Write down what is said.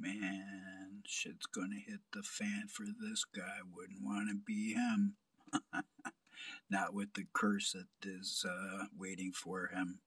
Man, shit's gonna hit the fan for this guy. Wouldn't want to be him. Not with the curse that is uh, waiting for him.